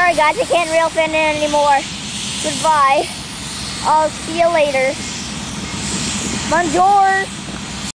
Sorry guys, I can't reel fin in anymore. Goodbye. I'll see you later. Bonjour.